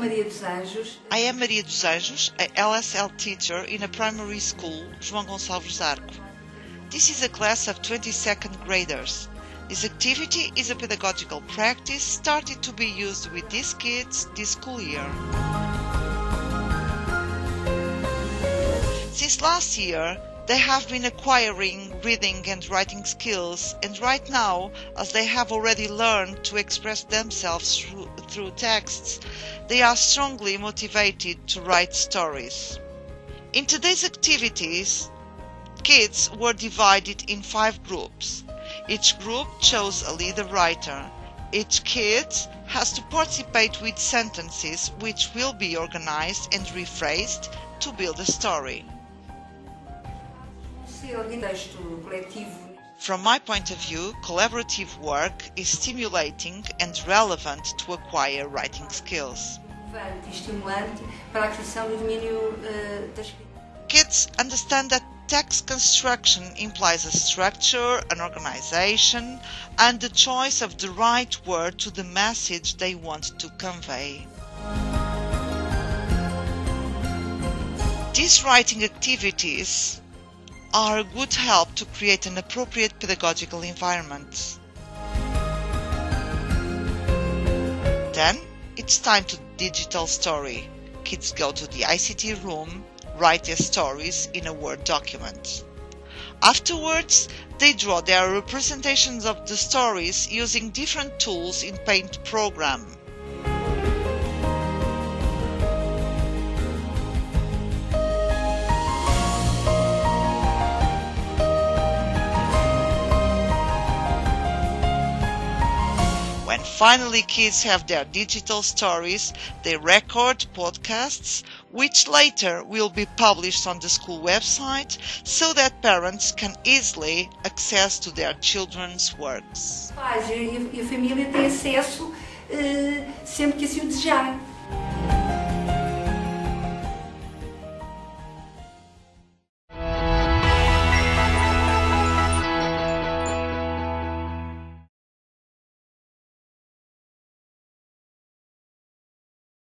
Maria dos Anjos. I am Maria dos Anjos, a LSL teacher in a primary school, João Gonçalves Zarco. This is a class of 22nd graders. This activity is a pedagogical practice started to be used with these kids this school year. Since last year, they have been acquiring reading and writing skills, and right now, as they have already learned to express themselves through, through texts, they are strongly motivated to write stories. In today's activities, kids were divided in five groups. Each group chose a leader writer. Each kid has to participate with sentences which will be organized and rephrased to build a story. From my point of view, collaborative work is stimulating and relevant to acquire writing skills. Kids understand that text construction implies a structure, an organization, and the choice of the right word to the message they want to convey. These writing activities are a good help to create an appropriate pedagogical environment. Then it's time to digital story. Kids go to the ICT room, write their stories in a Word document. Afterwards, they draw their representations of the stories using different tools in Paint program. When finally kids have their digital stories, they record podcasts, which later will be published on the school website so that parents can easily access to their children's works. E a família têm acesso uh, sempre que o.